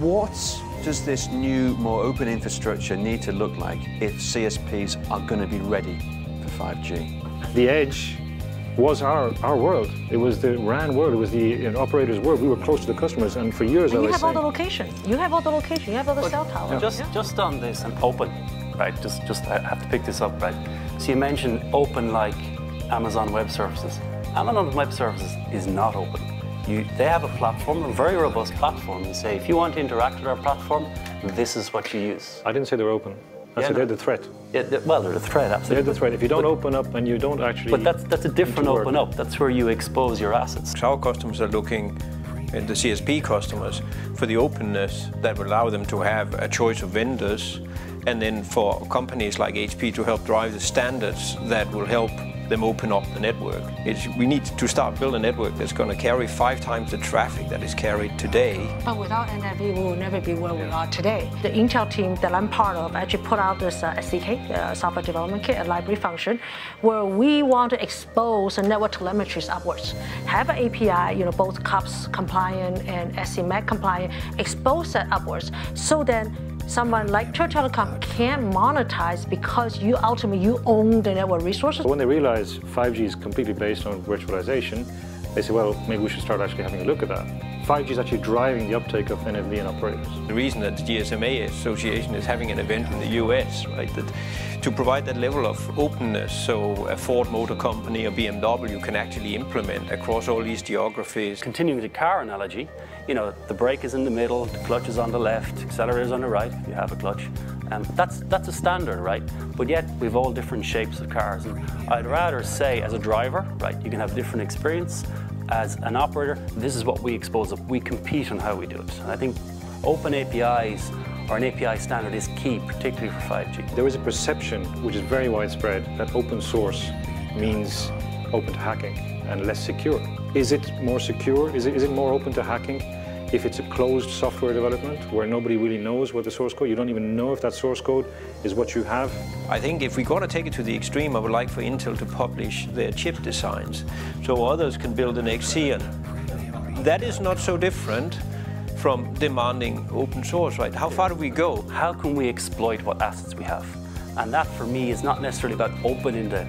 what does this new, more open infrastructure need to look like if CSPs are going to be ready for 5G? The edge was our, our world. It was the RAN world. It was the you know, operator's world. We were close to the customers, and for years and I you have saying, all the location. You have all the location. You have all the cell towers. Just, yeah. just on this and open, right? Just, just I have to pick this up, right? So you mentioned open like Amazon Web Services. Amazon Web Services is not open. You, they have a platform, a very robust platform, and say if you want to interact with our platform, this is what you use. I didn't say they're open. I Yeah, said no. they're the threat. Yeah, they- well, they're the threat, absolutely. They're the threat. If you don't But- open up and you don't actually. But that's, that's a different work. open up. That's where you expose your assets. Our customers are looking, and the CSP customers, for the openness that will allow them to have a choice of vendors, and then for companies like HP to help drive the standards that will help them open up the network. It's, we need to start building a network that's going to carry five times the traffic that is carried today. But without NFV, we will never be where we are today. The Intel team that I'm part of actually put out this uh, SDK, uh, software development kit, a library function, where we want to expose the network telemetries upwards. Have an API, you know, both COPS compliant and SCMAC compliant, expose that upwards, so then someone like Church Telecom can monetize because you ultimately you own the network resources. So when they realize 5G is completely based on virtualization, they say, well, maybe we should start actually having a look at that. 5G is actually driving the uptake of NFV and operators. The reason that the GSMA Association is having an event in the US, right, that to provide that level of openness so a Ford Motor Company or BMW can actually implement across all these geographies. Continuing the car analogy, you know, the brake is in the middle, the clutch is on the left, accelerator is on the right, if you have a clutch. Um, that's, that's a standard, right? But yet, we've all different shapes of cars. And I'd rather say, as a driver, right, you can have different experience. As an operator, this is what we expose up. We compete on how we do it. And I think open APIs or an API standard is key, particularly for 5G. There is a perception, which is very widespread, that open source means open to hacking and less secure. Is it more secure? Is it, is it more open to hacking if it's a closed software development where nobody really knows what the source code, you don't even know if that source code is what you have? I think if we're going to take it to the extreme, I would like for Intel to publish their chip designs so others can build an Xeon. That is not so different from demanding open source, right? How far do we go? How can we exploit what assets we have? And that, for me, is not necessarily about opening the,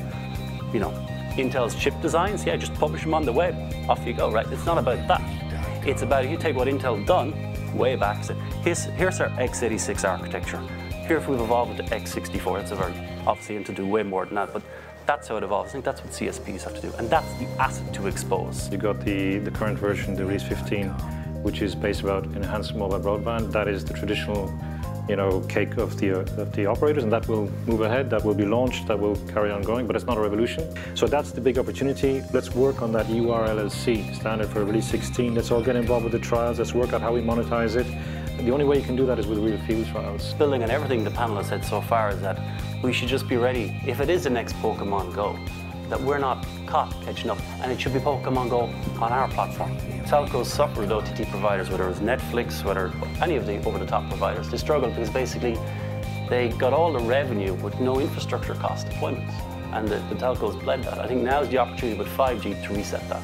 you know, Intel's chip designs. Yeah, just publish them on the web. Off you go, right? It's not about that. It's about if you take what Intel done way back, say, here's, here's our x86 architecture. Here, if we've evolved it to x64, it's very, obviously, and to do way more than that, but that's how it evolves. I think that's what CSPs have to do, and that's the asset to expose. You got the, the current version, the Release 15, which is based about enhanced mobile broadband. That is the traditional you know, cake of the, of the operators, and that will move ahead, that will be launched, that will carry on going, but it's not a revolution. So that's the big opportunity. Let's work on that URLLC standard for Release 16. Let's all get involved with the trials. Let's work out how we monetize it. And the only way you can do that is with real field trials. Building on everything the panel has said so far is that we should just be ready, if it is the next Pokemon Go, that we're not caught catching up, and it should be Pokemon Go on our platform. Telcos suffer with OTT providers, whether it's Netflix, whether any of the over-the-top providers. They struggle because basically they got all the revenue with no infrastructure cost deployments, and the, the telcos bled that. I think now is the opportunity with 5G to reset that.